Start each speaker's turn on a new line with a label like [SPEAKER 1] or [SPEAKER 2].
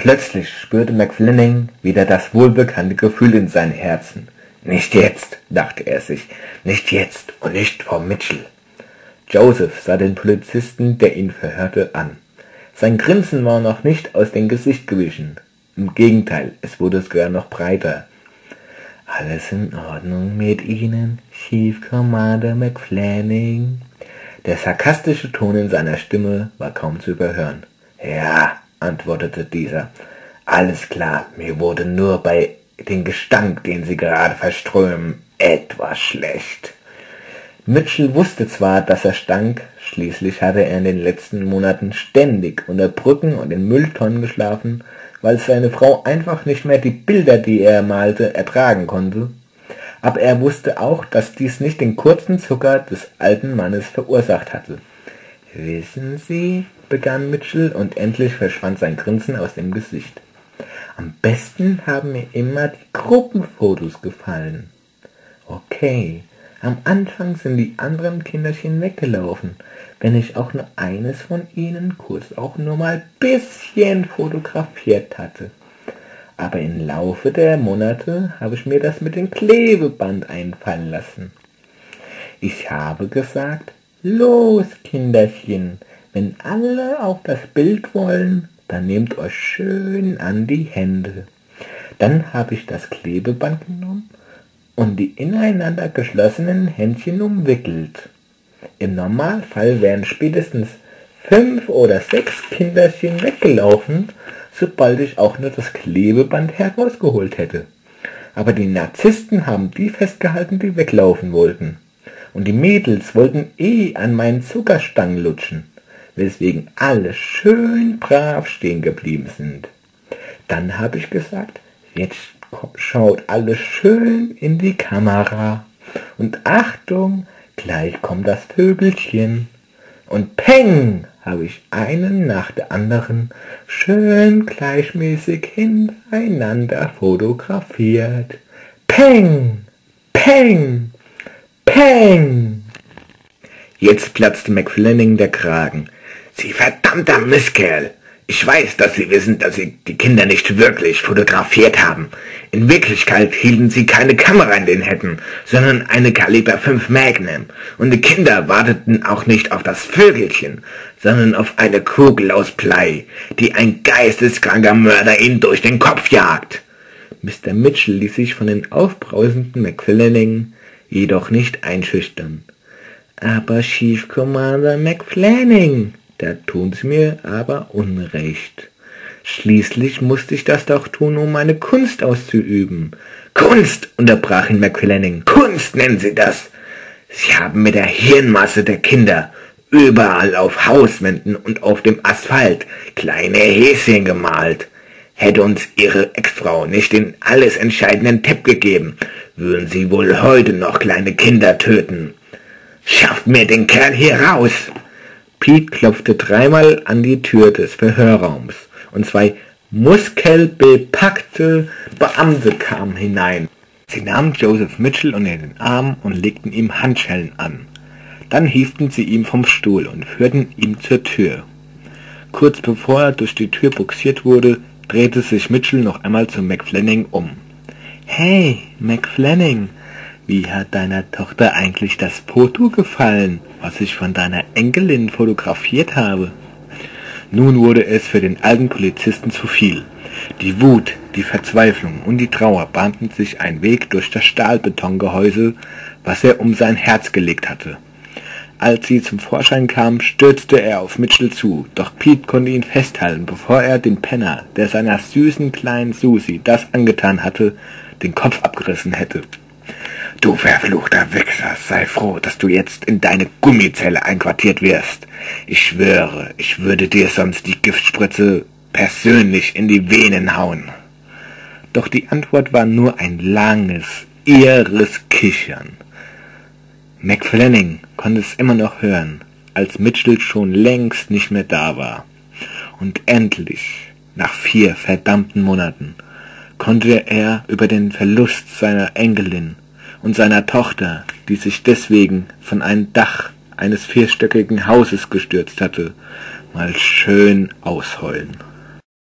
[SPEAKER 1] Plötzlich spürte McFlinning wieder das wohlbekannte Gefühl in seinem Herzen. Nicht jetzt, dachte er sich, nicht jetzt und nicht vor Mitchell. Joseph sah den Polizisten, der ihn verhörte, an. Sein Grinsen war noch nicht aus dem Gesicht gewichen. Im Gegenteil, es wurde sogar noch breiter. Alles in Ordnung mit Ihnen, Chief Commander McFlanning? Der sarkastische Ton in seiner Stimme war kaum zu überhören. Ja, antwortete dieser. Alles klar, mir wurde nur bei dem Gestank, den Sie gerade verströmen, etwas schlecht. Mitchell wusste zwar, dass er stank, schließlich hatte er in den letzten Monaten ständig unter Brücken und in Mülltonnen geschlafen, weil seine Frau einfach nicht mehr die Bilder, die er malte, ertragen konnte. Aber er wusste auch, dass dies nicht den kurzen Zucker des alten Mannes verursacht hatte. Wissen Sie, begann Mitchell, und endlich verschwand sein Grinsen aus dem Gesicht. Am besten haben mir immer die Gruppenfotos gefallen. Okay, am Anfang sind die anderen Kinderchen weggelaufen, wenn ich auch nur eines von ihnen kurz auch nur mal bisschen fotografiert hatte. Aber im Laufe der Monate habe ich mir das mit dem Klebeband einfallen lassen. Ich habe gesagt, los Kinderchen, wenn alle auf das Bild wollen, dann nehmt euch schön an die Hände. Dann habe ich das Klebeband genommen und die ineinander geschlossenen Händchen umwickelt. Im Normalfall wären spätestens fünf oder sechs Kinderchen weggelaufen, sobald ich auch nur das Klebeband herausgeholt hätte. Aber die Narzissten haben die festgehalten, die weglaufen wollten. Und die Mädels wollten eh an meinen Zuckerstangen lutschen weswegen alle schön brav stehen geblieben sind. Dann habe ich gesagt, jetzt schaut alle schön in die Kamera. Und Achtung, gleich kommt das Vögelchen. Und peng habe ich einen nach der anderen schön gleichmäßig hintereinander fotografiert. Peng, peng, peng. Jetzt platzte McFlanning der Kragen. Sie verdammter Misskerl! Ich weiß, dass Sie wissen, dass Sie die Kinder nicht wirklich fotografiert haben. In Wirklichkeit hielten Sie keine Kamera in den Händen, sondern eine Kaliber 5 Magnum. Und die Kinder warteten auch nicht auf das Vögelchen, sondern auf eine Kugel aus Blei, die ein geisteskranker Mörder ihnen durch den Kopf jagt. Mr. Mitchell ließ sich von den aufbrausenden McFlanning jedoch nicht einschüchtern. Aber Chief Commander McFlanning, da tun sie mir aber Unrecht. Schließlich musste ich das doch tun, um meine Kunst auszuüben. Kunst, unterbrach ihn McFlanning. Kunst nennen Sie das. Sie haben mit der Hirnmasse der Kinder überall auf Hauswänden und auf dem Asphalt kleine Häschen gemalt. Hätte uns Ihre Ex-Frau nicht den alles entscheidenden Tipp gegeben, würden Sie wohl heute noch kleine Kinder töten. Schafft mir den Kerl hier raus! Pete klopfte dreimal an die Tür des Verhörraums und zwei muskelbepackte Beamte kamen hinein. Sie nahmen Joseph Mitchell unter den Arm und legten ihm Handschellen an. Dann hieften sie ihn vom Stuhl und führten ihn zur Tür. Kurz bevor er durch die Tür buxiert wurde, drehte sich Mitchell noch einmal zu McFlanning um. Hey, McFlanning, wie hat deiner Tochter eigentlich das Foto gefallen, was ich von deiner Enkelin fotografiert habe? Nun wurde es für den alten Polizisten zu viel. Die Wut, die Verzweiflung und die Trauer bahnten sich einen Weg durch das Stahlbetongehäuse, was er um sein Herz gelegt hatte. Als sie zum Vorschein kam, stürzte er auf Mitchell zu, doch Pete konnte ihn festhalten, bevor er den Penner, der seiner süßen kleinen Susi das angetan hatte, den Kopf abgerissen hätte. Du verfluchter Wichser, sei froh, dass du jetzt in deine Gummizelle einquartiert wirst. Ich schwöre, ich würde dir sonst die Giftspritze persönlich in die Venen hauen. Doch die Antwort war nur ein langes, irres Kichern. McFlanning konnte es immer noch hören, als Mitchell schon längst nicht mehr da war. Und endlich, nach vier verdammten Monaten, konnte er über den Verlust seiner Enkelin und seiner Tochter, die sich deswegen von einem Dach eines vierstöckigen Hauses gestürzt hatte, mal schön ausheulen.